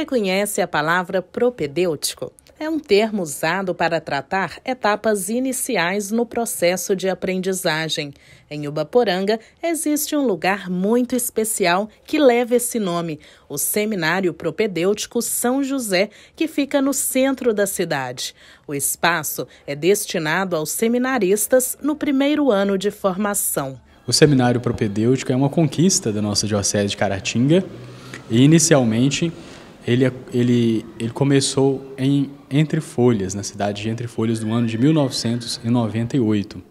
Você conhece a palavra propedêutico? É um termo usado para tratar etapas iniciais no processo de aprendizagem. Em Ubaporanga, existe um lugar muito especial que leva esse nome, o Seminário Propedêutico São José, que fica no centro da cidade. O espaço é destinado aos seminaristas no primeiro ano de formação. O Seminário Propedêutico é uma conquista da nossa Diocese de Caratinga e, inicialmente, ele, ele, ele começou em Entre Folhas, na cidade de Entre Folhas, do ano de 1998,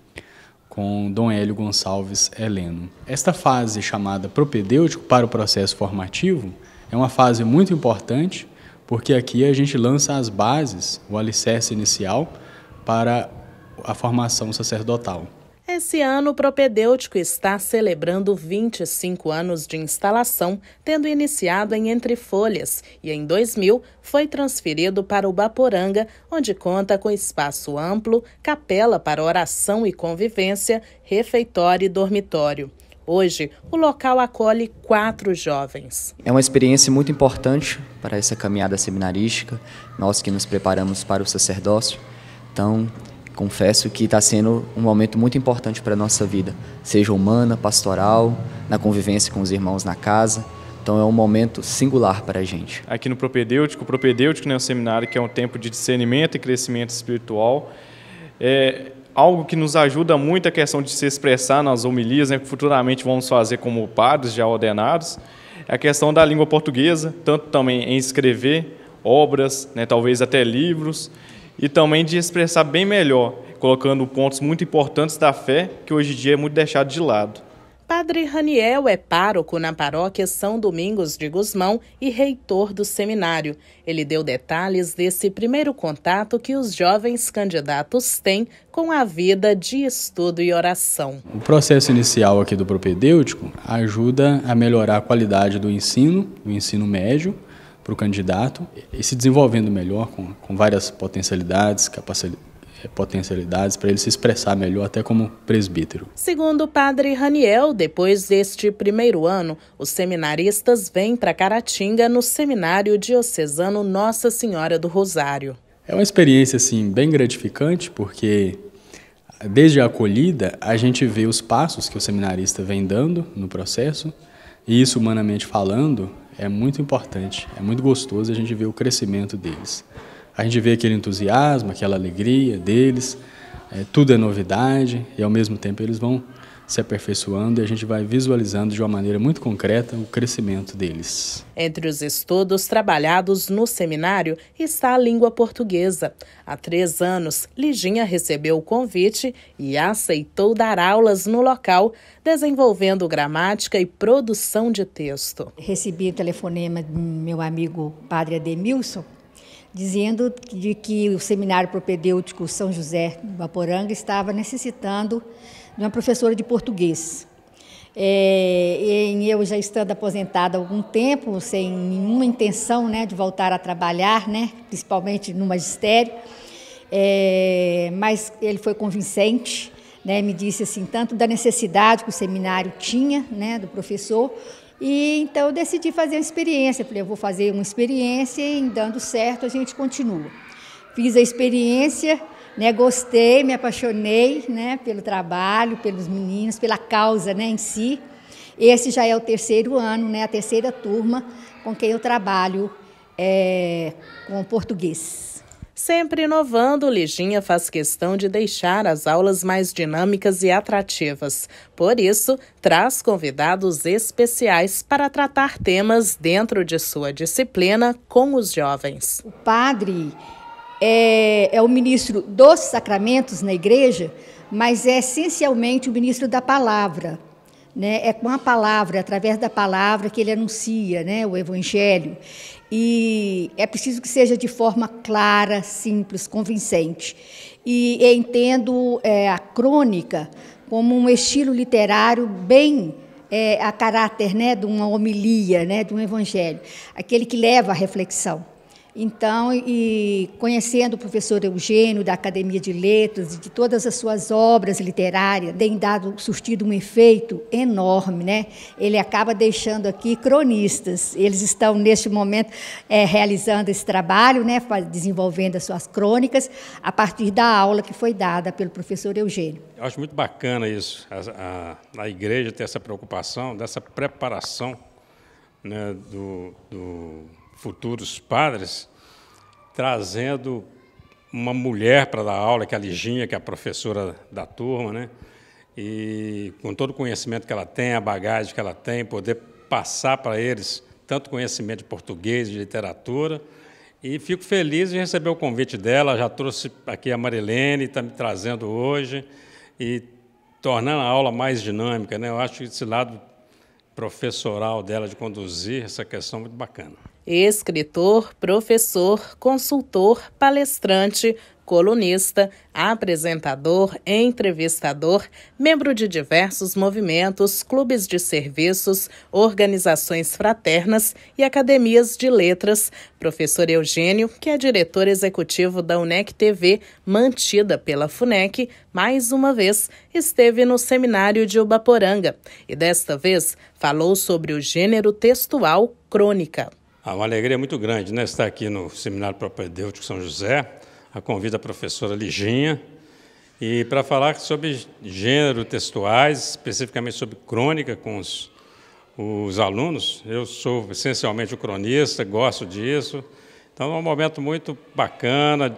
com Dom Hélio Gonçalves Heleno. Esta fase chamada propedêutico para o processo formativo é uma fase muito importante, porque aqui a gente lança as bases, o alicerce inicial, para a formação sacerdotal. Esse ano, o propedêutico está celebrando 25 anos de instalação, tendo iniciado em Entre Folhas e, em 2000, foi transferido para o Baporanga, onde conta com espaço amplo, capela para oração e convivência, refeitório e dormitório. Hoje, o local acolhe quatro jovens. É uma experiência muito importante para essa caminhada seminarística, nós que nos preparamos para o sacerdócio. Então, confesso que está sendo um momento muito importante para a nossa vida, seja humana, pastoral, na convivência com os irmãos na casa. Então é um momento singular para a gente. Aqui no Propedêutico, o Propedêutico é né, um seminário que é um tempo de discernimento e crescimento espiritual. É algo que nos ajuda muito a questão de se expressar nas homilias, né, que futuramente vamos fazer como padres já ordenados. É a questão da língua portuguesa, tanto também em escrever obras, né, talvez até livros, e também de expressar bem melhor, colocando pontos muito importantes da fé que hoje em dia é muito deixado de lado. Padre Raniel é pároco na paróquia São Domingos de Gusmão e reitor do seminário. Ele deu detalhes desse primeiro contato que os jovens candidatos têm com a vida de estudo e oração. O processo inicial aqui do propedêutico ajuda a melhorar a qualidade do ensino, o ensino médio, para o candidato e se desenvolvendo melhor com, com várias potencialidades, eh, potencialidades para ele se expressar melhor até como presbítero. Segundo o padre Raniel, depois deste primeiro ano, os seminaristas vêm para Caratinga no Seminário Diocesano Nossa Senhora do Rosário. É uma experiência assim bem gratificante porque desde a acolhida a gente vê os passos que o seminarista vem dando no processo e isso humanamente falando é muito importante, é muito gostoso a gente ver o crescimento deles. A gente vê aquele entusiasmo, aquela alegria deles, é, tudo é novidade e ao mesmo tempo eles vão se aperfeiçoando e a gente vai visualizando de uma maneira muito concreta o crescimento deles. Entre os estudos trabalhados no seminário está a língua portuguesa. Há três anos, Liginha recebeu o convite e aceitou dar aulas no local, desenvolvendo gramática e produção de texto. Recebi o telefonema do meu amigo Padre Ademilson, dizendo de que o Seminário Propedêutico São José do Vaporanga estava necessitando de uma professora de português. É, eu já estando aposentada há algum tempo, sem nenhuma intenção né, de voltar a trabalhar, né, principalmente no magistério, é, mas ele foi convincente, né, me disse assim tanto da necessidade que o seminário tinha, né, do professor, e então eu decidi fazer uma experiência. Falei, eu vou fazer uma experiência e dando certo a gente continua. Fiz a experiência né, gostei, me apaixonei né, pelo trabalho, pelos meninos, pela causa né, em si. Esse já é o terceiro ano, né, a terceira turma com quem eu trabalho é, com português. Sempre inovando, Liginha faz questão de deixar as aulas mais dinâmicas e atrativas. Por isso, traz convidados especiais para tratar temas dentro de sua disciplina com os jovens. O padre é, é o ministro dos sacramentos na igreja, mas é essencialmente o ministro da palavra. Né? É com a palavra, através da palavra que ele anuncia né, o evangelho. E é preciso que seja de forma clara, simples, convincente. E entendo é, a crônica como um estilo literário bem é, a caráter né, de uma homilia, né, de um evangelho, aquele que leva à reflexão. Então, e conhecendo o professor Eugênio da Academia de Letras e de todas as suas obras literárias, tem dado surtido um efeito enorme, né? Ele acaba deixando aqui cronistas. Eles estão neste momento é, realizando esse trabalho, né? Desenvolvendo as suas crônicas a partir da aula que foi dada pelo professor Eugênio. Eu acho muito bacana isso, a, a, a igreja ter essa preocupação, dessa preparação né, do, do futuros padres, trazendo uma mulher para dar aula, que é a Liginha, que é a professora da turma, né? E com todo o conhecimento que ela tem, a bagagem que ela tem, poder passar para eles tanto conhecimento de português, de literatura. E fico feliz de receber o convite dela. Já trouxe aqui a Marilene, está me trazendo hoje e tornando a aula mais dinâmica. Né? Eu acho esse lado professoral dela de conduzir essa questão muito bacana. Escritor, professor, consultor, palestrante, colunista, apresentador, entrevistador, membro de diversos movimentos, clubes de serviços, organizações fraternas e academias de letras. Professor Eugênio, que é diretor executivo da UNEC TV, mantida pela FUNEC, mais uma vez esteve no seminário de Ubaporanga e desta vez falou sobre o gênero textual crônica. Ah, uma alegria muito grande né, estar aqui no Seminário Propedêutico São José a convite da professora Liginha, e para falar sobre gênero textuais, especificamente sobre crônica com os, os alunos. Eu sou essencialmente o cronista, gosto disso. Então é um momento muito bacana,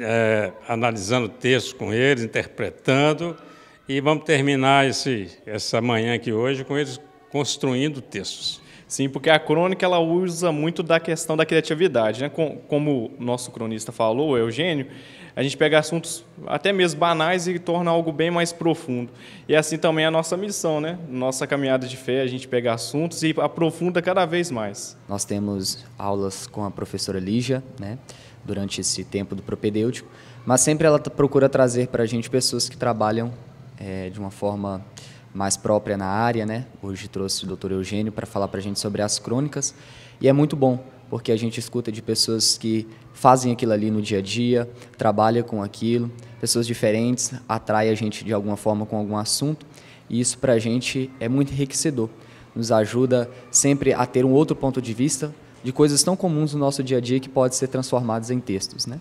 é, analisando textos com eles, interpretando, e vamos terminar esse, essa manhã aqui hoje com eles construindo textos. Sim, porque a crônica ela usa muito da questão da criatividade, né? Como o nosso cronista falou, Eugênio, a gente pega assuntos até mesmo banais e torna algo bem mais profundo. E assim também é a nossa missão, né? Nossa caminhada de fé, a gente pega assuntos e aprofunda cada vez mais. Nós temos aulas com a professora Lígia, né? Durante esse tempo do propedêutico, mas sempre ela procura trazer para a gente pessoas que trabalham é, de uma forma mais própria na área, né? Hoje trouxe o Dr. Eugênio para falar para a gente sobre as crônicas e é muito bom porque a gente escuta de pessoas que fazem aquilo ali no dia a dia, trabalham com aquilo, pessoas diferentes, atrai a gente de alguma forma com algum assunto e isso para a gente é muito enriquecedor, nos ajuda sempre a ter um outro ponto de vista de coisas tão comuns no nosso dia a dia que podem ser transformadas em textos, né?